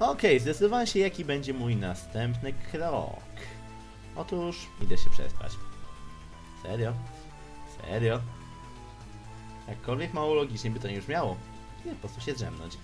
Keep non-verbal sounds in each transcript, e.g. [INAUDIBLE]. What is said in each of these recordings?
Okej, zdecydowałem się jaki będzie mój następny krok. Otóż idę się przespać. Serio? Serio? Jakkolwiek mało logicznie by to nie już miało. Nie, po prostu się drzemnąć.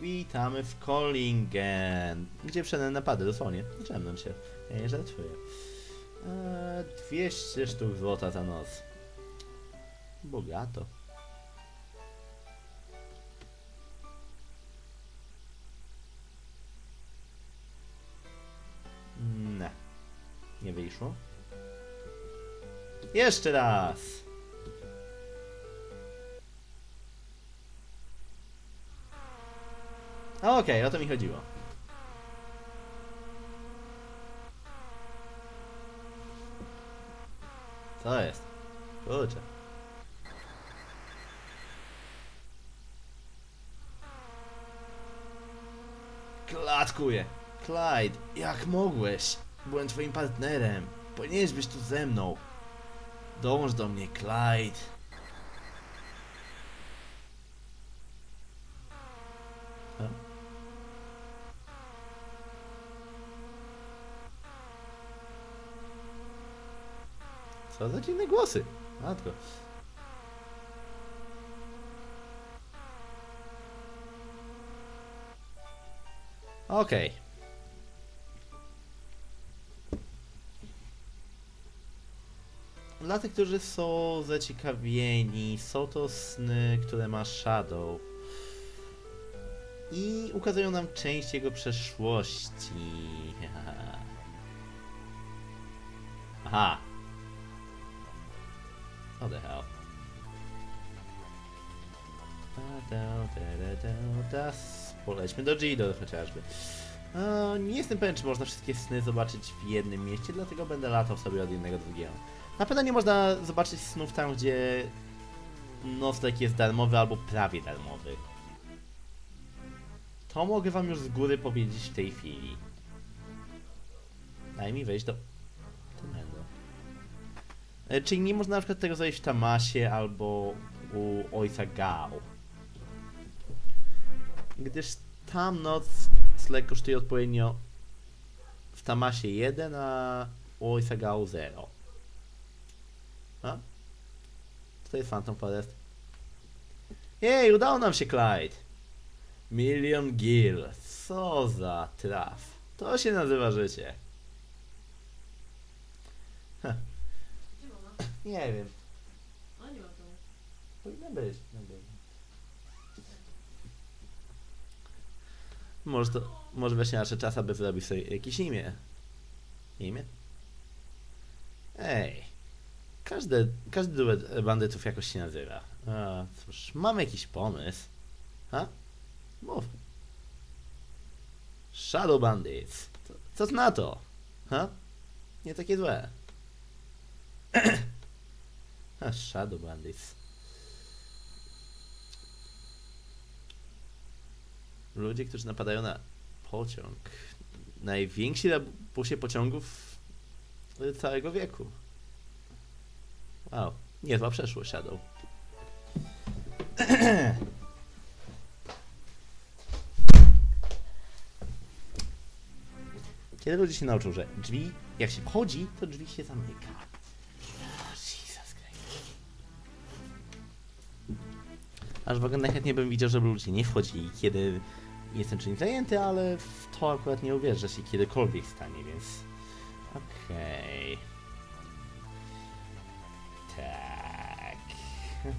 Witamy w Kollingen, gdzie wszedłem napady, dosłownie. Drzemnąć się. Ja nie żartuję. Eee, 200 sztuk złota za noc. Bogato. Nie. Nie wyszło. Jeszcze raz. Okej, o to mi chodziło. Co jest? Kurczę. Klatkuję. Clyde, jak mogłeś? Byłem twoim partnerem. Powinieneś być tu ze mną. Dołącz do mnie, Clyde. Co za dziwne głosy? Matko. Okej. Dla tych, którzy są zaciekawieni, są to sny, które ma Shadow. I ukazują nam część jego przeszłości. [LAUGHS] Aha. What the hell? Da, Polećmy do Gido chociażby. E, nie jestem pewien, czy można wszystkie sny zobaczyć w jednym mieście, dlatego będę latał sobie od jednego do drugiego. Na pewno nie można zobaczyć snów tam, gdzie nocleg jest darmowy albo prawie darmowy. To mogę wam już z góry powiedzieć w tej chwili. Daj mi wejść do tunelu. E, Czyli nie można na przykład tego zrobić w Tamasie albo u ojca Gao. Gdyż tam nocleg kosztuje odpowiednio w Tamasie 1, a u ojca Gao 0. A? To jest Phantom Forest. Jej, udało nam się, Clyde. Milion gil. Co za traf. To się nazywa życie. Heh, nie wiem. A nie ma tu. Powinna być. no dobra. Może to, może właśnie nasze czas, aby zrobić sobie jakieś imię. Imię? Ej. Każdy, każdy duet bandytów jakoś się nazywa. A, cóż, mam jakiś pomysł. Ha? Mów. Shadow Bandits. Co, co ty na to? Ha? Nie takie złe. [CLEARS THROAT] A, Shadow Bandits. Ludzie, którzy napadają na pociąg. Najwięksi na busie pociągów całego wieku. Wow, niezła przeszłość Shadow. [CLEARS THROAT] Kiedy ludzie się nauczą, że drzwi, jak się wchodzi, to drzwi się zamyka. Aż w ogóle najchętniej bym widział, żeby ludzie nie wchodzili, kiedy jestem czymś zajęty, ale w to akurat nie uwierzę, że się kiedykolwiek stanie, więc... Okej... Tak... [LAUGHS]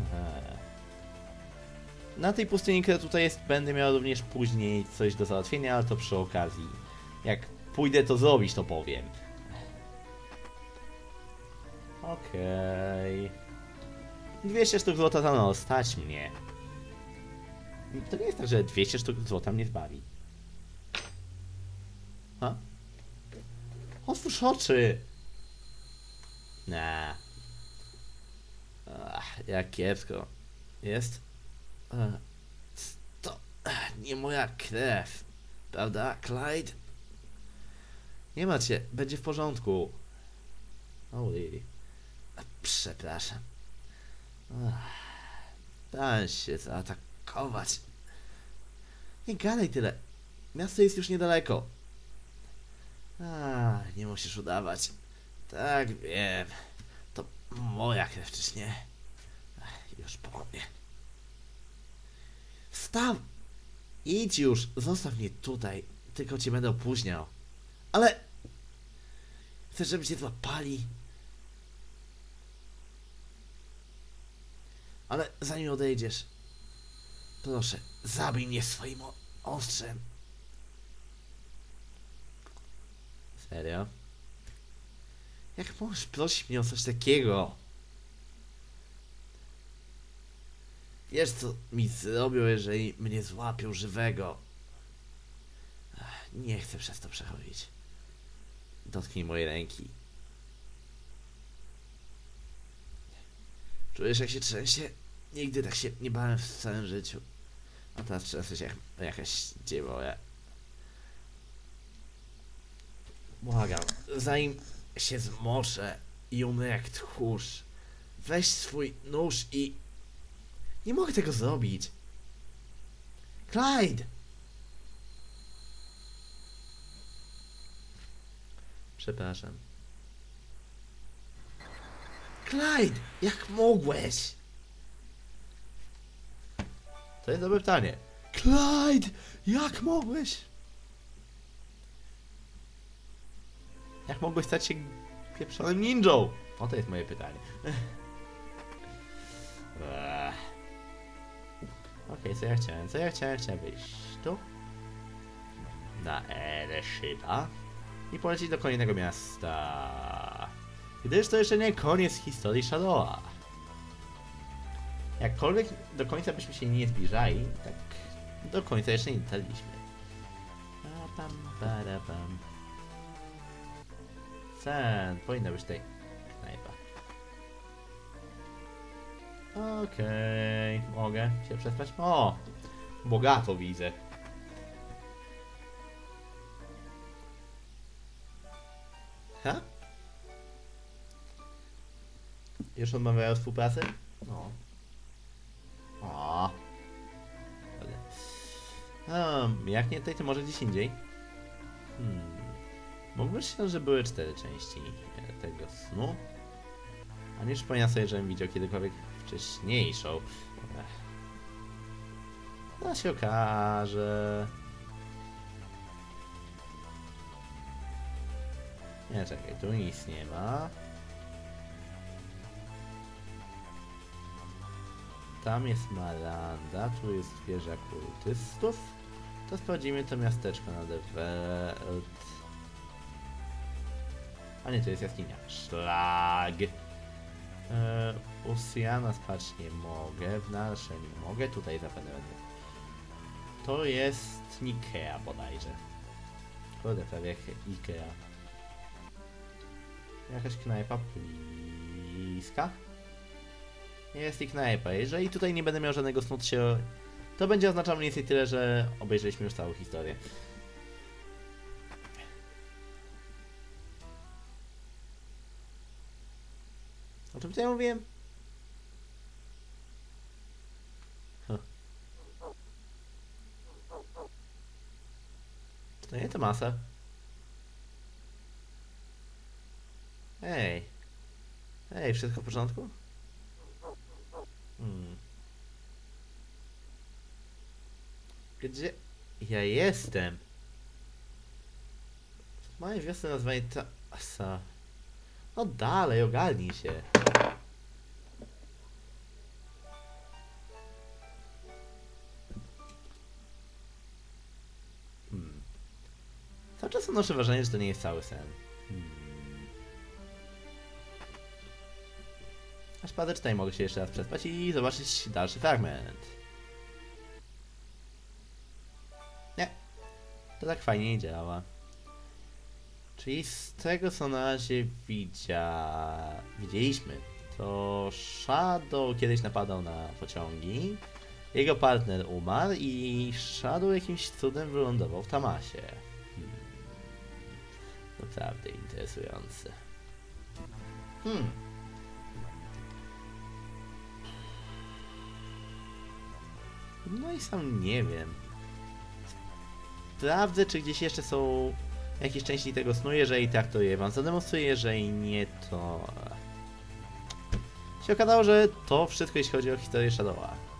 Na tej pustyni, która tutaj jest, będę miał również później coś do załatwienia, ale to przy okazji. Jak pójdę to zrobić, to powiem. Okej... 200 sztuk złota za stać mnie. To nie jest tak, że 200 sztuk złota mnie zbawi. Ha? Otwórz oczy! Nah. Ach, jak kiepsko. Jest? Ech, To nie moja krew. Prawda, Clyde? Nie ma cię, będzie w porządku. Oh, really? Przepraszam. Daj się zaatakować. Nie gadaj tyle. Miasto jest już niedaleko. A, nie musisz udawać. Tak, wiem. To moja krew, nie? Już po mnie. Wstaw! Idź już, zostaw mnie tutaj. Tylko cię będę opóźniał. Ale... Chcesz, żeby cię złapali? Ale zanim odejdziesz, proszę, zabij mnie swoim ostrzem. Serio? Jak możesz prosić mnie o coś takiego? Wiesz co mi zrobią, jeżeli mnie złapią żywego? Ach, Nie chcę przez to przechodzić. Dotknij mojej ręki. Czujesz jak się trzęsie? Nigdy tak się nie bałem w całym życiu. A teraz trzęsę się jak jakaś. Błagam, zanim się zmoczę i umrę jak tchórz, weź swój nóż i... Nie mogę tego zrobić. Clyde! Przepraszam. Clyde! Jak mogłeś? To jest dobre pytanie. Clyde! Jak mogłeś? Jak mogłeś stać się pieprzonym ninją? Oto jest moje pytanie. Okej, co ja chciałem? Co ja chciałem? Chciałem wyjść tu. Na Ereszyba. I polecieć do kolejnego miasta. Gdyż to jeszcze nie koniec historii Shadowa. Jakkolwiek do końca byśmy się nie zbliżali, tak do końca jeszcze nie dotarliśmy. Pa, pam, para, pam. Sen, powinna być tutaj knajpa. Okej, mogę się przespać? O! Bogato widzę. Ha? Już odmawiają współpracy? No. O. Um, jak nie tutaj, to może gdzieś indziej? Hmm. Mógłbym się, że były cztery części tego snu. A nie przypomniałem sobie, żebym widział kiedykolwiek wcześniejszą. Ech. No się okaże. Nie, czekaj, tu nic nie ma. Tam jest Maranda, tu jest wieża kultystów. To sprawdzimy to miasteczko na Develt. A nie, to jest jaskinia. Szlag. Eee, u Siana spać nie mogę, w Narsze nie mogę, tutaj zapewne będę. To jest Nikea bodajże. Kurde, prawie jak Ikea. Jakaś knajpa bliska? Jest i knajpa. Jeżeli tutaj nie będę miał żadnego snu, to się... To będzie oznaczało mniej więcej tyle, że obejrzeliśmy już całą historię. O czym ja mówiłem? Huh. To nie to masa. Ej. Ej, wszystko w porządku? Hmm. Gdzie ja jestem? W mojej wiosce nazwanie Tasa. No dalej, ogarnij się. Hmm. Cały czas odnoszę wrażenie, że to nie jest cały sen. Hmm. Aż padę tutaj mogę się jeszcze raz przespać i zobaczyć dalszy fragment. Nie. To tak fajnie nie działa. Czyli z tego co na razie widzia... widzieliśmy, to Shadow kiedyś napadał na pociągi, jego partner umarł i Shadow jakimś cudem wylądował w Tamasie. Hmm. Naprawdę interesujące. Hmm. No i sam nie wiem. Sprawdzę, czy gdzieś jeszcze są jakieś części tego snu, jeżeli tak, to je wam zademonstruję, jeżeli nie, to... się okazało, że to wszystko jeśli chodzi o historię Shadowa.